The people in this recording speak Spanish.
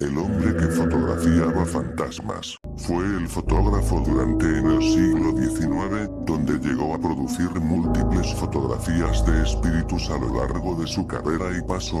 El hombre que fotografiaba fantasmas. Fue el fotógrafo durante en el siglo XIX, donde llegó a producir múltiples fotografías de espíritus a lo largo de su carrera y pasó